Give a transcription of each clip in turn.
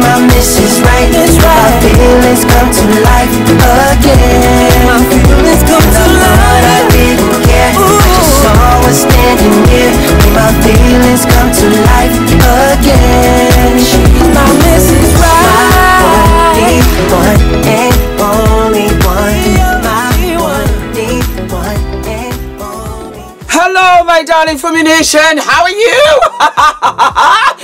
My feelings come to life again. My feelings come to thought I life. didn't care. I just saw her standing near. Made my feelings come to life again. My. Right. my one and only one. My. Hello, my darling Fumi Nation. How are you?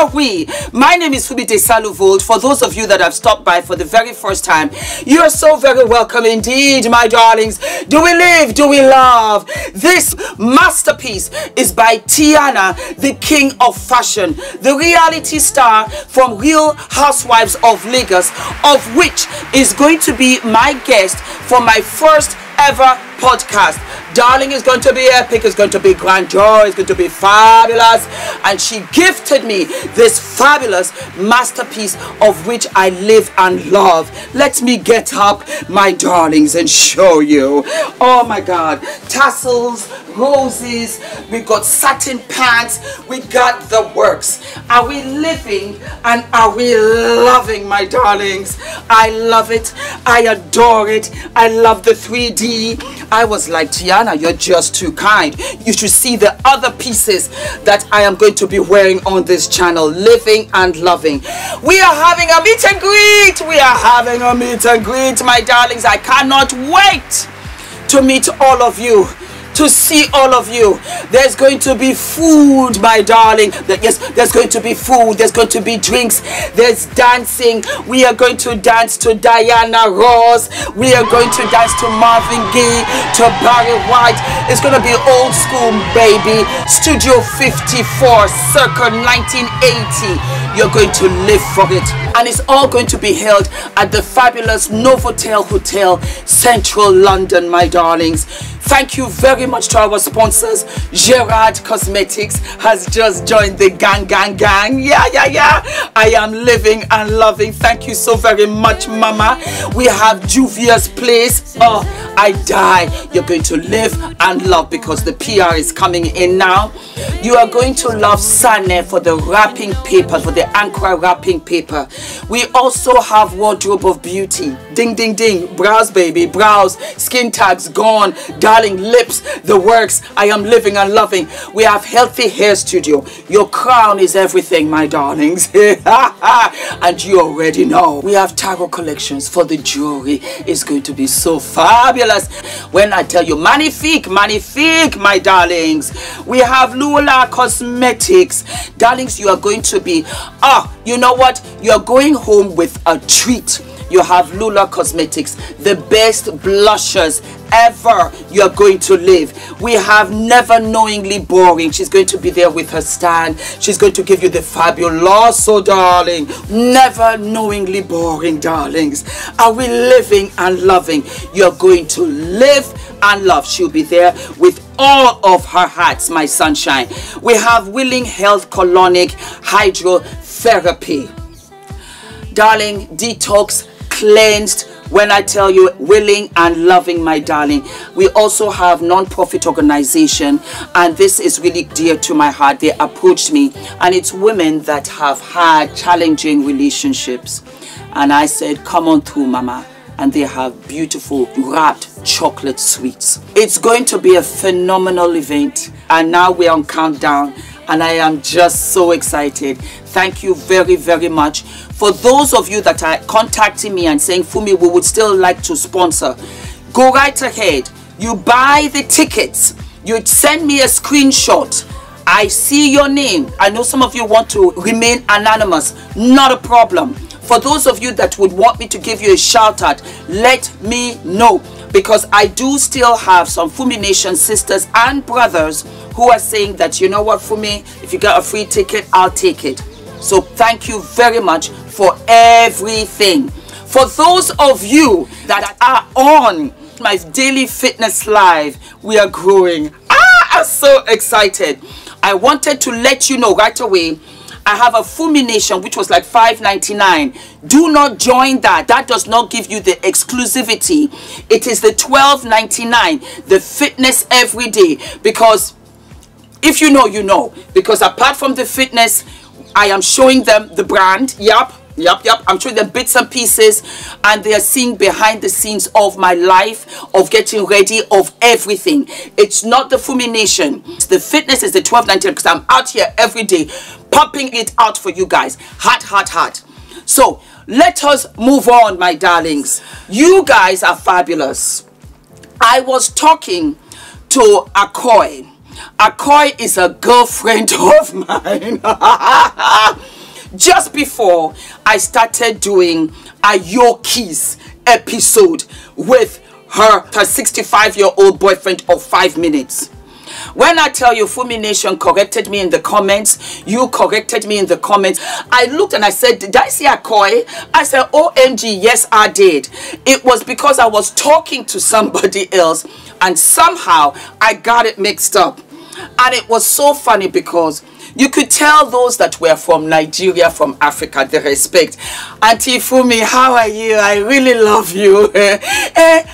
Are we? My name is Fumi Desalu-Vold. For those of you that have stopped by for the very first time, you are so very welcome indeed, my darlings. Do we live? Do we love? This masterpiece is by Tiana, the king of fashion, the reality star from Real Housewives of Lagos, of which is going to be my guest for my first ever podcast. Darling is going to be epic, it's going to be grandeur, it's going to be fabulous. And she gifted me this fabulous masterpiece of which I live and love. Let me get up, my darlings, and show you. Oh my God. Tassels, roses, we got satin pants, we got the works. Are we living and are we loving, my darlings? I love it. I adore it. I love the 3D. I was like, Tiana, you're just too kind. You should see the other pieces that I am going to be wearing on this channel, living and loving. We are having a meet and greet. We are having a meet and greet, my darlings. I cannot wait to meet all of you to see all of you. There's going to be food my darling. Yes there's going to be food. There's going to be drinks. There's dancing. We are going to dance to Diana Ross. We are going to dance to Marvin Gaye to Barry White. It's going to be old school baby. Studio 54 circa 1980 you're going to live for it and it's all going to be held at the fabulous Novotel Hotel Central London my darlings Thank you very much to our sponsors. Gerard Cosmetics has just joined the gang, gang, gang. Yeah, yeah, yeah. I am living and loving. Thank you so very much, Mama. We have Juvia's Place. Oh, I die. You're going to live and love because the PR is coming in now. You are going to love Sane for the wrapping paper, for the Ankara wrapping paper. We also have Wardrobe of Beauty. Ding, ding, ding. Brows, baby. Brows. Skin tags gone. Darling, lips. The works. I am living and loving. We have Healthy Hair Studio. Your crown is everything, my darlings. and you already know. We have tarot collections for the jewelry. It's going to be so fabulous. When I tell you, magnifique, magnifique, my darlings. We have Lula Cosmetics. Darlings, you are going to be, ah, you know what? You are going home with a treat. You have Lula Cosmetics, the best blushers ever you're going to live. We have Never Knowingly Boring. She's going to be there with her stand. She's going to give you the fabulous, oh darling. Never Knowingly Boring, darlings. Are we living and loving? You're going to live and love. She'll be there with all of her hearts, my sunshine. We have Willing Health Colonic Hydrotherapy darling detox cleansed when i tell you willing and loving my darling. We also have non-profit organization and this is really dear to my heart. They approached me and it's women that have had challenging relationships. And i said come on through mama. And they have beautiful wrapped chocolate sweets. It's going to be a phenomenal event. And now we're on countdown and I am just so excited. Thank you very, very much. For those of you that are contacting me and saying, Fumi, we would still like to sponsor, go right ahead. You buy the tickets, you send me a screenshot. I see your name. I know some of you want to remain anonymous. Not a problem. For those of you that would want me to give you a shout out, let me know because I do still have some Fumi Nation sisters and brothers who are saying that you know what Fumi, if you get a free ticket, I'll take it. So thank you very much for everything. For those of you that are on my daily fitness live, we are growing. Ah, I'm so excited. I wanted to let you know right away I have a Fumination which was like 5.99. Do not join that. That does not give you the exclusivity. It is the 12.99, the fitness every day. Because if you know, you know. Because apart from the fitness, I am showing them the brand. Yup. Yep, yep. I'm showing them bits and pieces, and they are seeing behind the scenes of my life, of getting ready, of everything. It's not the Fumination. The fitness is the 1219 because I'm out here every day, pumping it out for you guys. Hot, hot, hot. So let us move on, my darlings. You guys are fabulous. I was talking to Akoi. Akoi is a girlfriend of mine. just before I started doing Aoki's episode with her, her 65 year old boyfriend of five minutes. When I tell you Fumination corrected me in the comments, you corrected me in the comments. I looked and I said, did I see Akoi? I said, OMG, yes, I did. It was because I was talking to somebody else and somehow I got it mixed up. And it was so funny because you could tell those that were from Nigeria, from Africa, the respect. Auntie Fumi, how are you? I really love you. uh,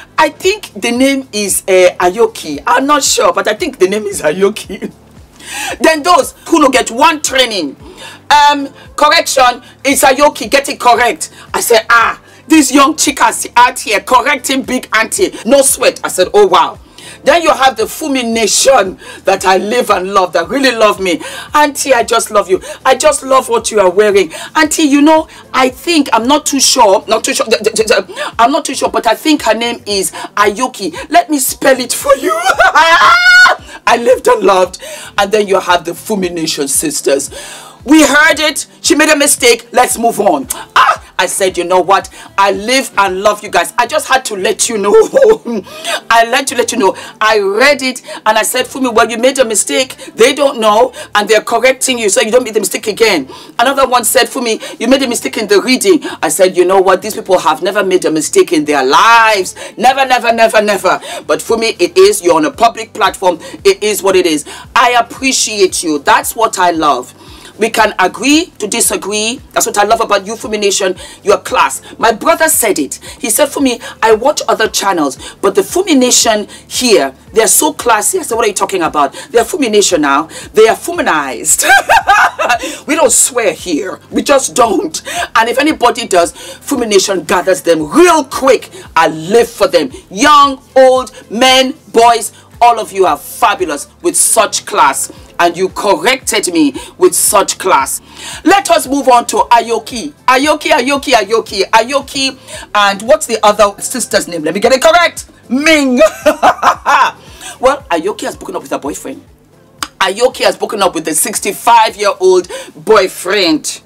I think the name is uh, Aoki. I'm not sure, but I think the name is Aoki. then those who don't get one training, um, correction, it's Aoki, get it correct. I said, ah, this young chicas out here correcting big auntie. No sweat. I said, oh wow. Then you have the Fumination that I live and love, that really love me. Auntie, I just love you. I just love what you are wearing. Auntie, you know, I think, I'm not too sure, not too sure, I'm not too sure, but I think her name is Aoki. Let me spell it for you. I lived and loved. And then you have the Fumination sisters. We heard it. She made a mistake. Let's move on. Ah, I said, you know what? I live and love you guys. I just had to let you know. I let you let you know. I read it and I said, for me, well, you made a mistake. They don't know and they're correcting you so you don't make the mistake again. Another one said, for me, you made a mistake in the reading. I said, you know what? These people have never made a mistake in their lives. Never, never, never, never. But for me, it is. You're on a public platform. It is what it is. I appreciate you. That's what I love. We can agree to disagree. That's what I love about you, Fumination, your class. My brother said it. He said, for me, I watch other channels, but the Fumination here, they're so classy. I said, what are you talking about? They're Fumination now. They are Fuminized. we don't swear here. We just don't. And if anybody does, Fumination gathers them real quick. I live for them. Young, old, men, boys, all of you are fabulous with such class and you corrected me with such class. Let us move on to Aoki. Aoki, Aoki, Aoki, Aoki, and what's the other sister's name? Let me get it correct. Ming. well, Aoki has broken up with her boyfriend. Aoki has broken up with a 65-year-old boyfriend.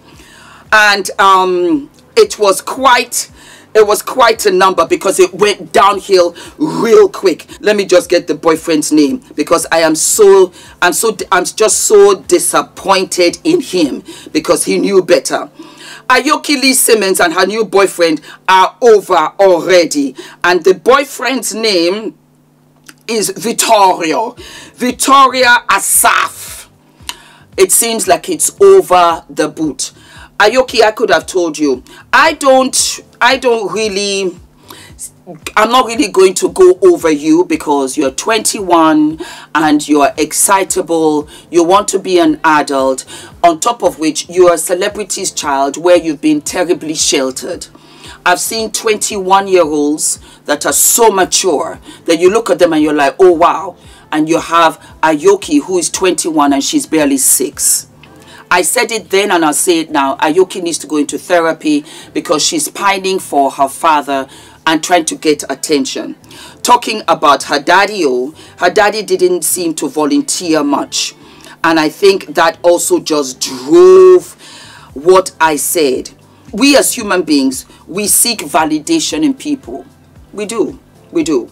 And um, it was quite it was quite a number because it went downhill real quick. Let me just get the boyfriend's name because i am so i'm so i'm just so disappointed in him because he knew better. Aoki Lee Simmons and her new boyfriend are over already. And the boyfriend's name is Vittorio. Vittoria Asaf it seems like it's over the boot. Aoki I could have told you. I don't I don't really I'm not really going to go over you because you're 21 and you're excitable. You want to be an adult. On top of which, you're a celebrity's child where you've been terribly sheltered. I've seen 21 year olds that are so mature that you look at them and you're like, oh wow. And you have Aoki who is 21 and she's barely six. I said it then and I'll say it now. Aoki needs to go into therapy because she's pining for her father and trying to get attention. Talking about her daddy, oh, her daddy didn't seem to volunteer much. And I think that also just drove what I said. We as human beings, we seek validation in people. We do. We do.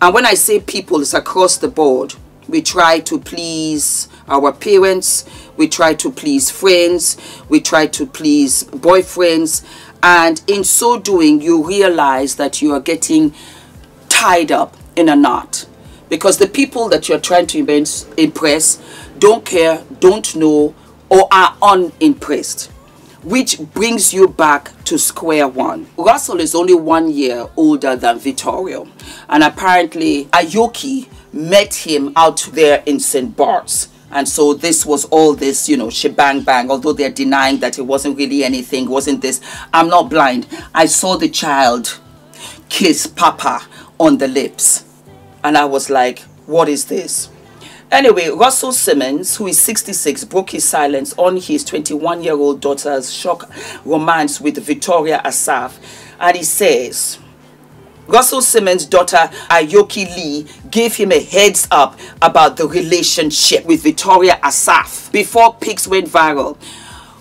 And when I say people, it's across the board. We try to please our parents, we try to please friends, we try to please boyfriends, and in so doing, you realize that you are getting tied up in a knot because the people that you're trying to impress don't care, don't know, or are unimpressed which brings you back to square one. Russell is only one year older than Vittorio and apparently Aoki met him out there in St. Bart's And so this was all this, you know, shebang bang, bang, although they're denying that it wasn't really anything, wasn't this. I'm not blind. I saw the child kiss Papa on the lips. And I was like, what is this? Anyway, Russell Simmons, who is 66, broke his silence on his 21-year-old daughter's shock romance with Vittorio Assaf. And he says, Russell Simmons' daughter Aoki Lee gave him a heads up about the relationship with Vittorio Assaf before pics went viral.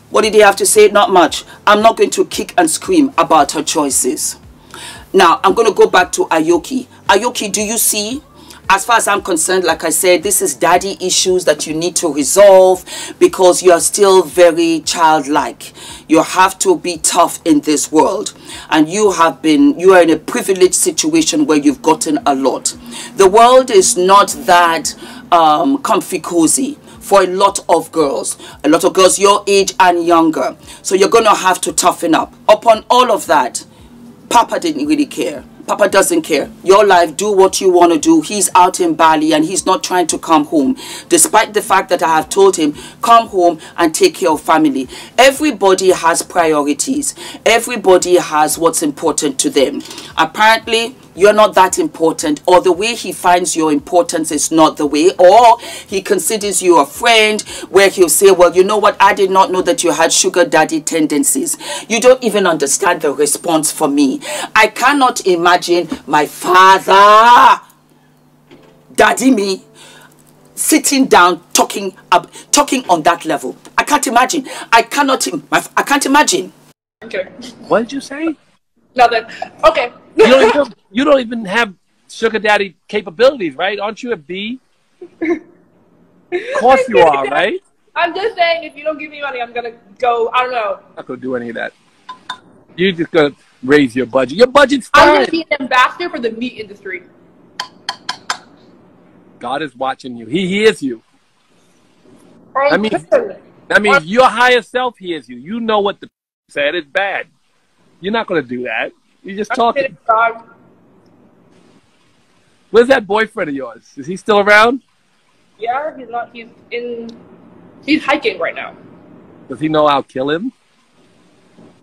What did he have to say? Not much. I'm not going to kick and scream about her choices. Now, I'm going to go back to Aoki. Aoki, do you see as far as I'm concerned, like I said, this is daddy issues that you need to resolve because you are still very childlike. You have to be tough in this world. And you have been, you are in a privileged situation where you've gotten a lot. The world is not that um, comfy cozy for a lot of girls a lot of girls your age and younger so you're gonna have to toughen up upon all of that papa didn't really care Papa doesn't care. Your life, do what you want to do. He's out in Bali and he's not trying to come home. Despite the fact that I have told him, come home and take care of family. Everybody has priorities. Everybody has what's important to them. Apparently, you're not that important or the way he finds your importance is not the way or he considers you a friend where he'll say well you know what? I did not know that you had sugar daddy tendencies. You don't even understand the response for me. I cannot imagine my father daddy me sitting down talking up talking on that level. I can't imagine. I cannot I can't imagine. Okay. What did you say? Nothing. Okay you don't even you don't even have sugar daddy capabilities, right? Aren't you a B? Of course you are, right? I'm just saying, if you don't give me money, I'm gonna go. I don't know. I'm not gonna do any of that. You're just gonna raise your budget. Your budget's. I'm gonna be an ambassador for the meat industry. God is watching you. He hears you. I mean, I mean, your higher self hears you. You know what the said is bad. You're not gonna do that. You're just talking. Where's that boyfriend of yours? Is he still around? Yeah, he's not. He's in. He's hiking right now. Does he know I'll kill him?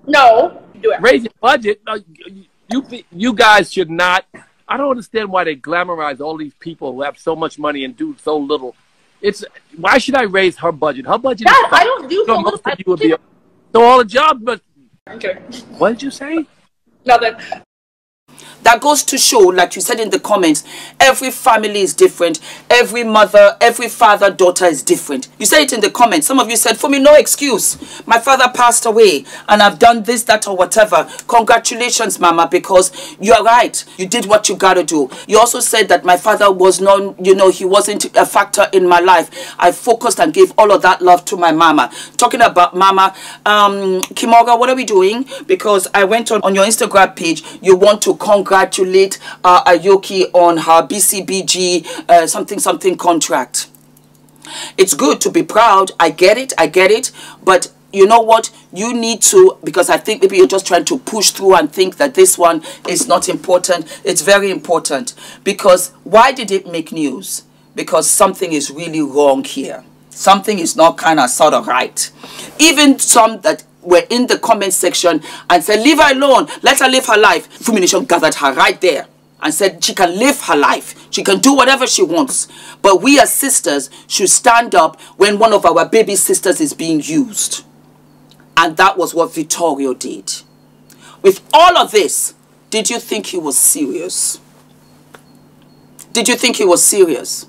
No. Do it. Raise your budget. You you guys should not. I don't understand why they glamorize all these people who have so much money and do so little. It's why should I raise her budget? Her budget. Dad, I don't do so, so Most of you would be. So all the jobs, but. Okay. What did you say? Nothing. That goes to show, like you said in the comments, every family is different. Every mother, every father, daughter is different. You said it in the comments. Some of you said, for me, no excuse. My father passed away and I've done this, that, or whatever. Congratulations, mama, because you're right. You did what you got to do. You also said that my father was not, you know, he wasn't a factor in my life. I focused and gave all of that love to my mama. Talking about mama, um, Kimora, what are we doing? Because I went on, on your Instagram page. You want to congratulate congratulate uh, Aoki on her BCBG uh, something something contract. It's good to be proud. I get it. I get it. But you know what you need to because i think maybe you're just trying to push through and think that this one is not important it's very important because why did it make news because something is really wrong here something is not kind of sort of right even some that were in the comment section and said, leave her alone, let her live her life. Fumination gathered her right there and said she can live her life. She can do whatever she wants. But we as sisters should stand up when one of our baby sisters is being used. And that was what Vittorio did. With all of this, did you think he was serious? Did you think he was serious?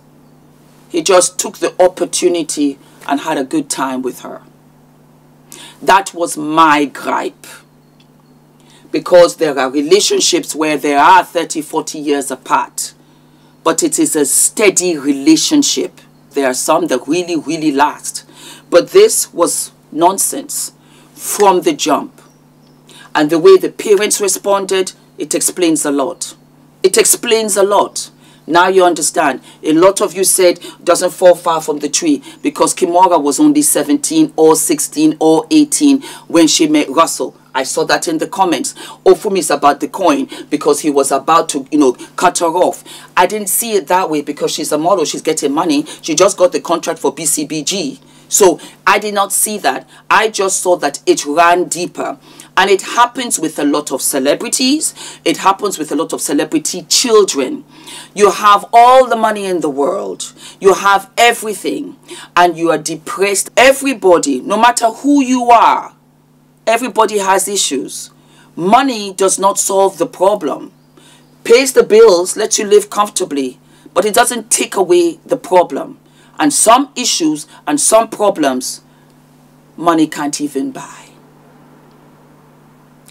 He just took the opportunity and had a good time with her. That was my gripe. Because there are relationships where they are 30, 40 years apart. But it is a steady relationship. There are some that really, really last. But this was nonsense from the jump. And the way the parents responded, it explains a lot. It explains a lot. Now you understand. A lot of you said doesn't fall far from the tree because Kimora was only 17 or 16 or 18 when she met Russell. I saw that in the comments. Ofumi is about the coin because he was about to, you know, cut her off. I didn't see it that way because she's a model. She's getting money. She just got the contract for BCBG. So I did not see that. I just saw that it ran deeper. And it happens with a lot of celebrities. It happens with a lot of celebrity children. You have all the money in the world. You have everything. And you are depressed. Everybody, no matter who you are, everybody has issues. Money does not solve the problem. Pays the bills, lets you live comfortably. But it doesn't take away the problem. And some issues and some problems, money can't even buy.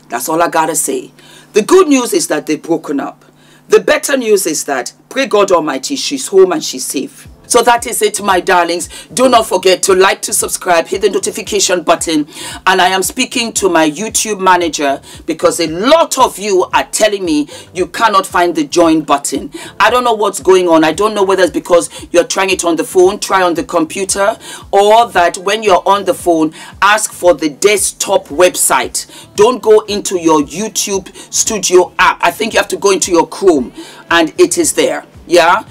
That's all I gotta say. The good news is that they've broken up. The better news is that, pray God Almighty, she's home and she's safe. So that is it, my darlings. Do not forget to like, to subscribe, hit the notification button. And I am speaking to my YouTube manager because a lot of you are telling me you cannot find the join button. I don't know what's going on. I don't know whether it's because you're trying it on the phone, try on the computer, or that when you're on the phone, ask for the desktop website. Don't go into your YouTube studio app. I think you have to go into your Chrome and it is there. Yeah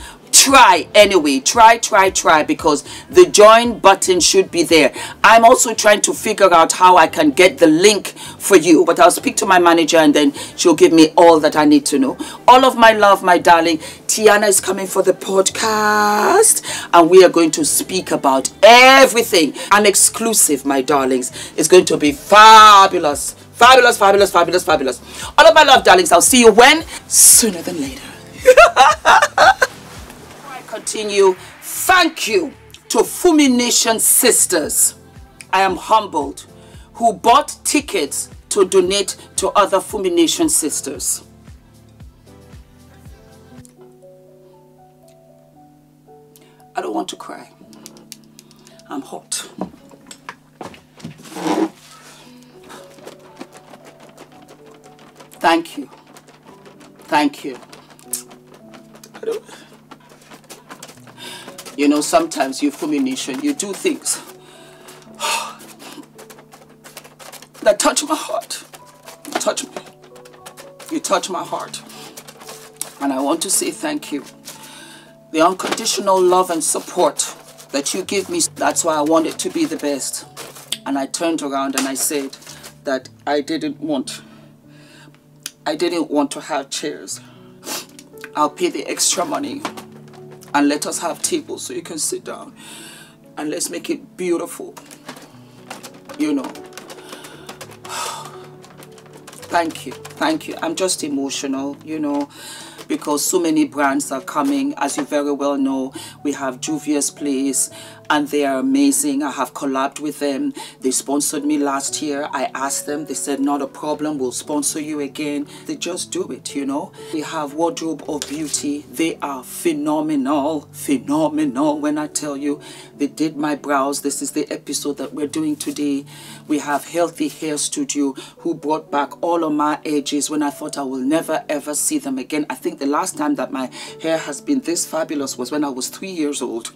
try anyway try try try because the join button should be there. I'm also trying to figure out how i can get the link for you but i'll speak to my manager and then she'll give me all that i need to know. All of my love my darling tiana is coming for the podcast and we are going to speak about everything. An exclusive my darlings. Is going to be fabulous. Fabulous fabulous fabulous fabulous. All of my love darlings. I'll see you when? Sooner than later Thank you to Fumi Nation sisters. I am humbled who bought tickets to donate to other Fumi Nation sisters. I don't want to cry. I'm hot. Thank you. Thank you. You know, sometimes you Fumination, you do things that touch my heart. You touch me. You touch my heart. And I want to say thank you. The unconditional love and support that you give me, that's why I want it to be the best. And I turned around and I said that I didn't want, I didn't want to have chairs. I'll pay the extra money and let us have tables so you can sit down and let's make it beautiful you know. Thank you thank you. I'm just emotional you know because so many brands are coming. As you very well know we have Juvia's Place and they are amazing. I have collabed with them. They sponsored me last year. I asked them. They said not a problem. We'll sponsor you again. They just do it you know? We have Wardrobe of Beauty. They are phenomenal phenomenal. When I tell you they did my brows. This is the episode that we're doing today. We have Healthy Hair Studio who brought back all of my edges when I thought I will never ever see them again. I think the last time that my hair has been this fabulous was when I was three years old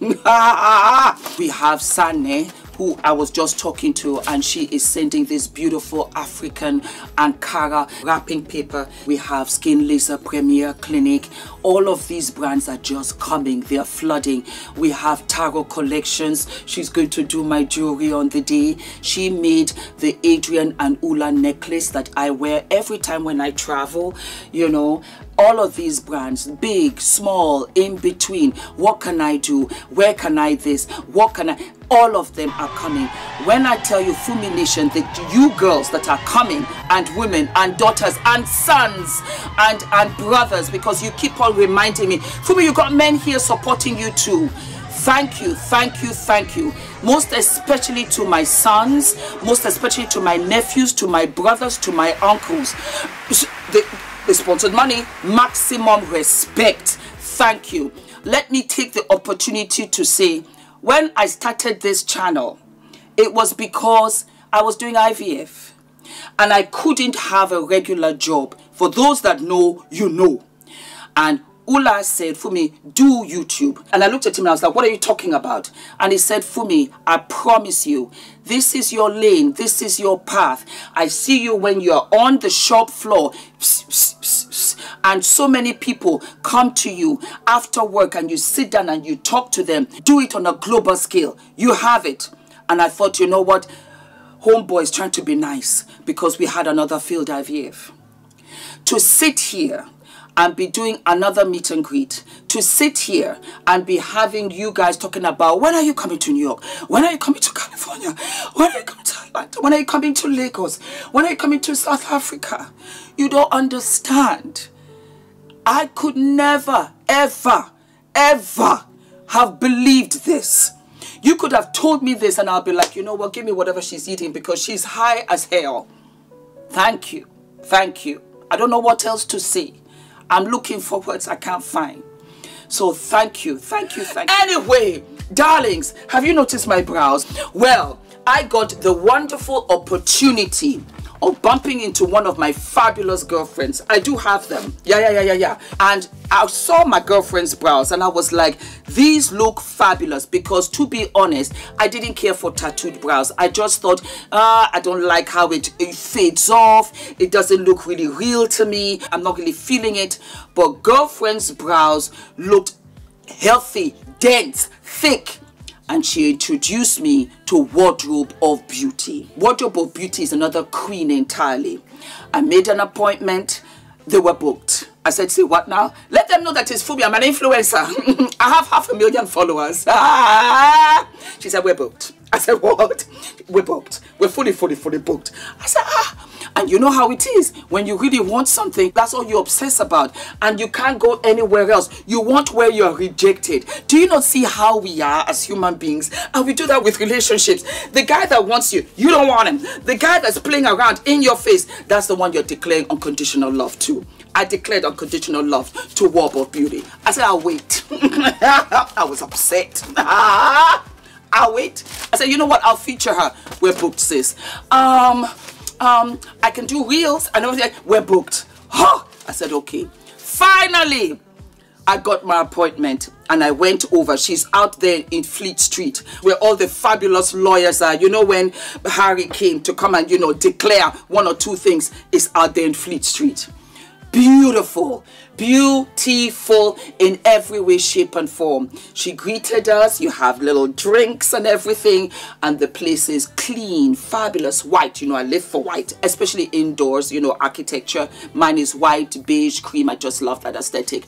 we have Sane who I was just talking to and she is sending this beautiful African Ankara wrapping paper. We have Skin Laser Premier Clinic. All of these brands are just coming. They are flooding. We have Tarot Collections. She's going to do my jewelry on the day. She made the Adrian and Ula necklace that I wear every time when I travel. You know, all of these brands big small in between what can i do where can i this what can i all of them are coming. When i tell you Fumi Nation that you girls that are coming and women and daughters and sons and and brothers because you keep on reminding me Fumi you got men here supporting you too. Thank you thank you thank you. Most especially to my sons most especially to my nephews to my brothers to my uncles. They, they sponsored money maximum respect. Thank you. Let me take the opportunity to say when I started this channel, it was because I was doing IVF and I couldn't have a regular job. For those that know, you know. And Ula said, Fumi, do YouTube. And I looked at him and I was like, what are you talking about? And he said, Fumi, I promise you, this is your lane. This is your path. I see you when you're on the shop floor. And so many people come to you after work and you sit down and you talk to them. Do it on a global scale. You have it. And I thought, you know what? Homeboy is trying to be nice because we had another field IVF. To sit here and be doing another meet and greet to sit here and be having you guys talking about when are you coming to New York? When are you coming to California? When are you coming to Atlanta? When are you coming to Lagos? When are you coming to South Africa? You don't understand. I could never, ever, ever have believed this. You could have told me this and I'll be like, you know what, give me whatever she's eating because she's high as hell. Thank you. Thank you. I don't know what else to say. I'm looking for words I can't find. So thank you, thank you, thank you. Anyway, darlings, have you noticed my brows? Well, I got the wonderful opportunity of bumping into one of my fabulous girlfriends. I do have them. Yeah, yeah, yeah, yeah, yeah. And I saw my girlfriend's brows and I was like, these look fabulous because to be honest, I didn't care for tattooed brows. I just thought, uh, I don't like how it, it fades off. It doesn't look really real to me. I'm not really feeling it. But girlfriend's brows looked healthy, dense, thick and she introduced me to Wardrobe of Beauty. Wardrobe of Beauty is another queen entirely. I made an appointment. They were booked. I said, see what now? Let them know that it's Fumi. I'm an influencer. I have half a million followers. she said, we're booked. I said, what? We're booked. We're fully, fully, fully booked. I said, ah. And you know how it is. When you really want something, that's all you obsess about. And you can't go anywhere else. You want where you're rejected. Do you not see how we are as human beings? And we do that with relationships. The guy that wants you, you don't want him. The guy that's playing around in your face, that's the one you're declaring unconditional love to. I declared unconditional love to Wardrobe of Beauty. I said, I'll wait. I was upset. I'll wait. I said, you know what? I'll feature her. We're booked, sis. Um, um, I can do wheels. And everything. We're booked. Huh? I said, okay. Finally, I got my appointment and I went over. She's out there in Fleet Street where all the fabulous lawyers are. You know, when Harry came to come and, you know, declare one or two things is out there in Fleet Street. Beautiful beautiful in every way, shape, and form. She greeted us. You have little drinks and everything, and the place is clean, fabulous, white. You know, I live for white, especially indoors. You know, architecture. Mine is white, beige, cream. I just love that aesthetic.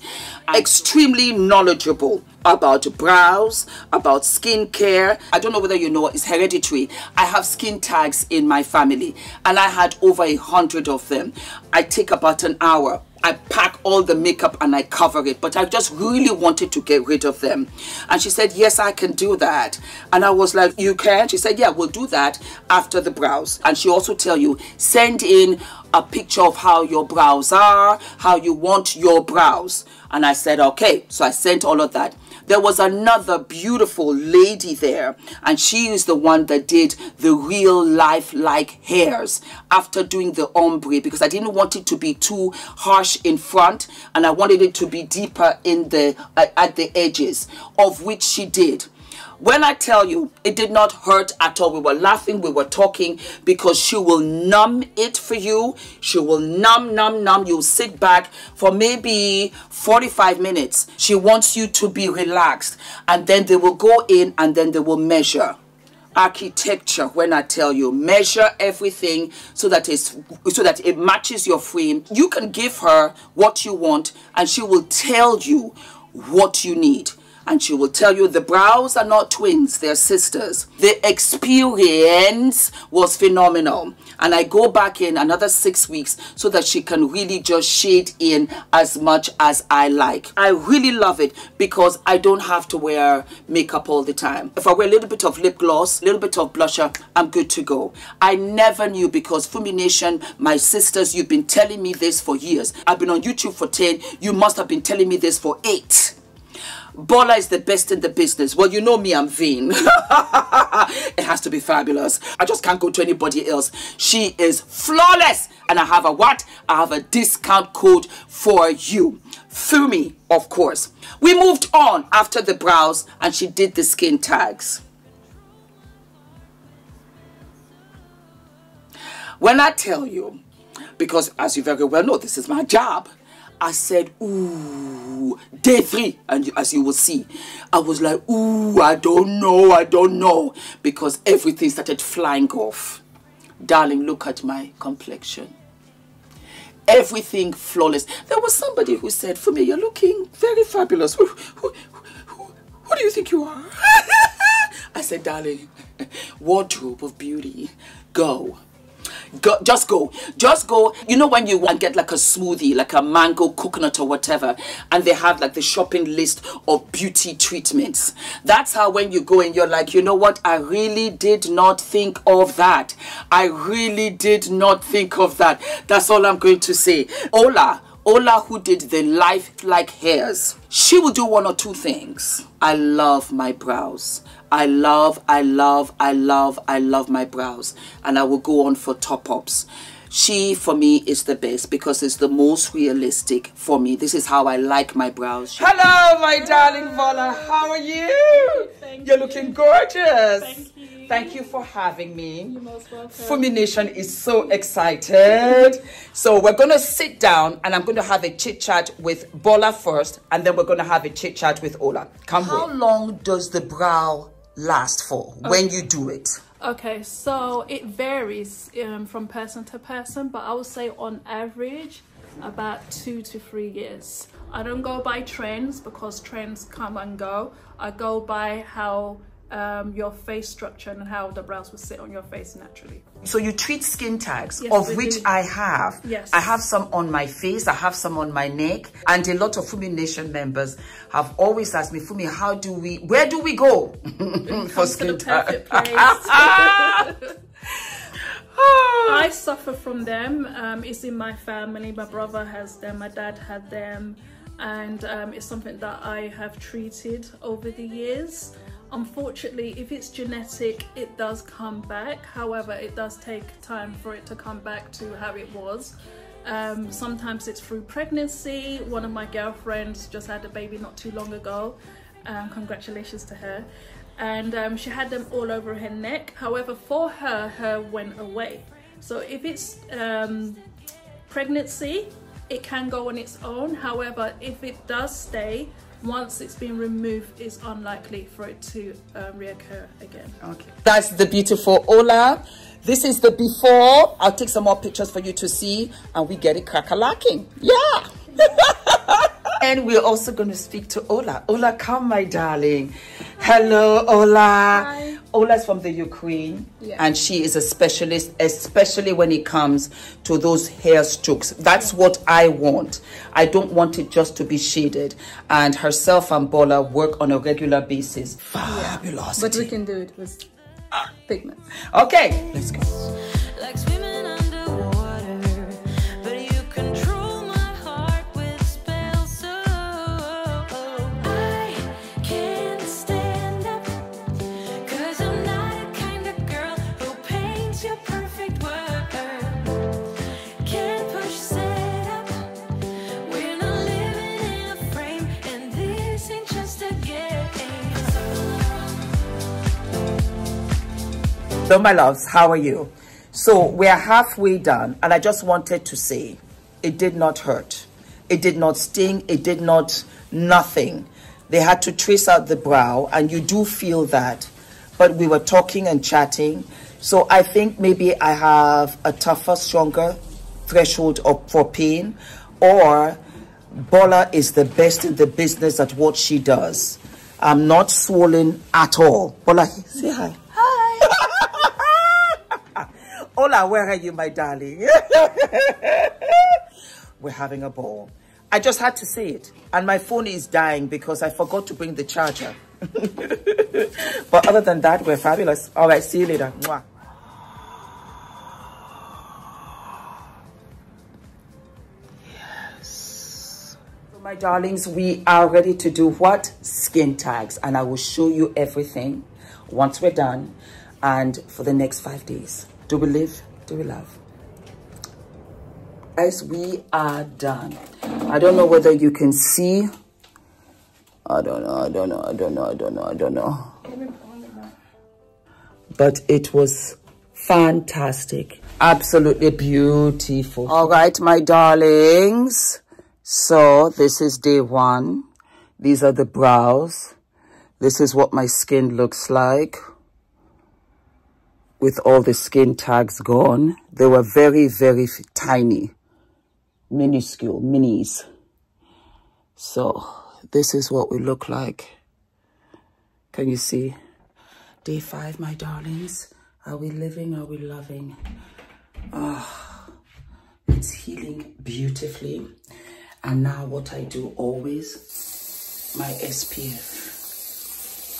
Extremely knowledgeable about brows, about skincare. I don't know whether you know it's hereditary. I have skin tags in my family, and I had over a hundred of them. I take about an hour I pack all the makeup and I cover it but I just really wanted to get rid of them. And she said yes I can do that. And I was like you can? She said yeah we'll do that after the brows. And she also tell you send in a picture of how your brows are how you want your brows. And I said okay. So I sent all of that. There was another beautiful lady there and she is the one that did the real life like hairs after doing the ombre because I didn't want it to be too harsh in front and I wanted it to be deeper in the uh, at the edges of which she did when I tell you, it did not hurt at all. We were laughing, we were talking because she will numb it for you. She will numb, numb, numb. You'll sit back for maybe 45 minutes. She wants you to be relaxed. And then they will go in and then they will measure architecture when I tell you measure everything so that it's so that it matches your frame you can give her what you want and she will tell you what you need and she will tell you the brows are not twins, they're sisters. The experience was phenomenal. And I go back in another six weeks so that she can really just shade in as much as I like. I really love it because I don't have to wear makeup all the time. If I wear a little bit of lip gloss, a little bit of blusher, I'm good to go. I never knew because Fumi Nation, my sisters, you've been telling me this for years. I've been on YouTube for 10. You must have been telling me this for 8 Bola is the best in the business. Well, you know me, I'm vain. it has to be fabulous. I just can't go to anybody else. She is flawless. And I have a what? I have a discount code for you. Fumi, of course. We moved on after the brows and she did the skin tags. When I tell you, because as you very well know, this is my job, I said, ooh, day three. And as you will see, I was like, ooh, I don't know, I don't know. Because everything started flying off. Darling, look at my complexion. Everything flawless. There was somebody who said, for me, you're looking very fabulous. Who, who, who, who do you think you are? I said, darling, wardrobe of beauty, go. Go, just go. Just go. You know when you want get like a smoothie like a mango coconut or whatever and they have like the shopping list of beauty treatments. That's how when you go and you're like you know what? I really did not think of that. I really did not think of that. That's all i'm going to say. Ola Ola who did the life-like hairs, she will do one or two things. I love my brows. I love, I love, I love, I love my brows. And I will go on for top-ups. She, for me, is the best because it's the most realistic for me. This is how I like my brows. Hello, my darling Bola. How are you? Thank You're you. looking gorgeous. Thank you. Thank you for having me. You're most welcome. Fumi Nation is so excited. So we're going to sit down and I'm going to have a chit chat with Bola first and then we're going to have a chit chat with Ola. Come How long does the brow last for when you do it? Okay, so it varies um, from person to person, but I would say on average about two to three years. I don't go by trends because trends come and go. I go by how um, your face structure and how the brows will sit on your face naturally. So you treat skin tags, Yes, of which do. I have. Yes. I have some on my face, I have some on my neck, and a lot of Fumi Nation members have always asked me, Fumi, how do we, where do we go for skin the tag? perfect place. I suffer from them. Um, it's in my family. My brother has them. My dad had them, and um, it's something that I have treated over the years. Unfortunately, if it's genetic, it does come back. However, it does take time for it to come back to how it was. Um, sometimes it's through pregnancy. One of my girlfriends just had a baby not too long ago. Um, congratulations to her. And um, she had them all over her neck. However, for her, her went away. So if it's um, pregnancy, it can go on its own. However, if it does stay, once it's been removed, it's unlikely for it to um, reoccur again. Okay. That's the beautiful Ola. This is the before. I'll take some more pictures for you to see and we get it crack-a-lacking. Yeah. and we're also going to speak to Ola. Ola, come, my darling. Hello, Ola. Hi. Ola's from the Ukraine Yeah. and she is a specialist, especially when it comes to those hair strokes. That's what I want. I don't want it just to be shaded. And herself and Bola work on a regular basis. Fabulous. But we can do it with ah. pigments. Okay, let's go. So, my loves, how are you? So, we're halfway done, and I just wanted to say it did not hurt. It did not sting. It did not nothing. They had to trace out the brow, and you do feel that. But we were talking and chatting. So, I think maybe I have a tougher, stronger threshold of, for pain, or Bola is the best in the business at what she does. I'm not swollen at all. Bola, say hi. Hola, where are you, my darling? We're having a ball. I just had to say it. And my phone is dying because I forgot to bring the charger. but other than that, we're fabulous. All right, see you later. Mwah. Yes. my darlings, we are ready to do what? Skin tags. And I will show you everything once we're done and for the next five days. Do we live? Do we love? Guys, we are done. I don't know whether you can see. I don't know, I don't know, I don't know, I don't know, I don't know. But it was fantastic. Absolutely beautiful. All right, my darlings. So this is day one. These are the brows. This is what my skin looks like with all the skin tags gone. They were very, very tiny, minuscule, minis. So this is what we look like. Can you see? Day five, my darlings. Are we living? Are we loving? Ah, it's healing beautifully. And now what I do always, my SPF.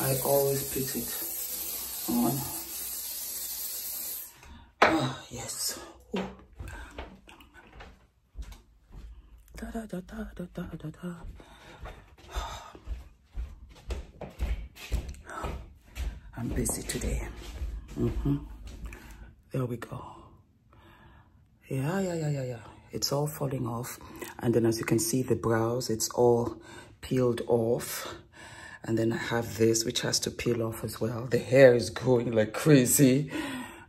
I always put it on. Yes. Da, da, da, da, da, da, da, da. I'm busy today. Mm-hmm. There we go. Yeah, yeah, yeah, yeah, yeah. It's all falling off. And then as you can see, the brows, it's all peeled off. And then I have this, which has to peel off as well. The hair is growing like crazy.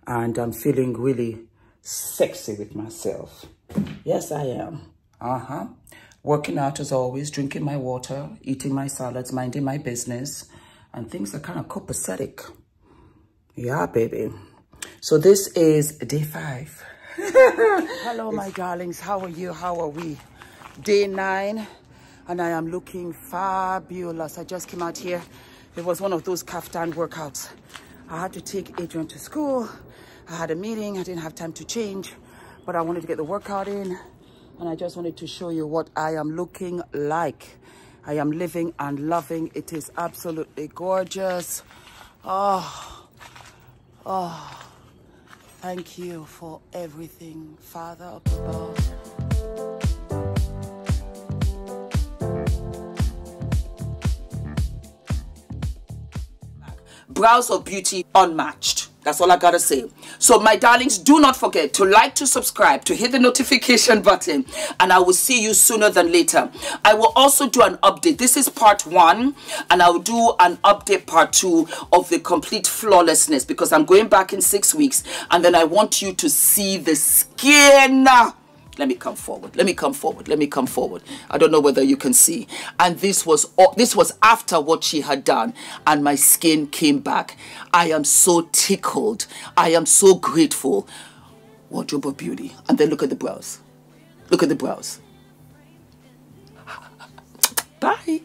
And I'm feeling really sexy with myself. Yes, I am. Uh-huh. Working out as always, drinking my water, eating my salads, minding my business. And things are kind of copacetic. Yeah, baby. So this is day five. Hello, my darlings. How are you? How are we? Day nine, and I am looking fabulous. I just came out here. It was one of those kaftan workouts. I had to take Adrian to school. I had a meeting. I didn't have time to change, but I wanted to get the workout in, and I just wanted to show you what I am looking like. I am living and loving. It is absolutely gorgeous. Oh, oh. Thank you for everything, Father above. Brows of beauty unmatched. That's all I gotta say. So, my darlings, do not forget to like, to subscribe, to hit the notification button, and I will see you sooner than later. I will also do an update. This is part one, and I will do an update part two of the complete flawlessness because I'm going back in six weeks, and then I want you to see the skin. Let me come forward. Let me come forward. Let me come forward. I don't know whether you can see. And this was this was after what she had done, and my skin came back. I am so tickled. I am so grateful. Wardrobe of beauty. And then look at the brows. Look at the brows. Bye.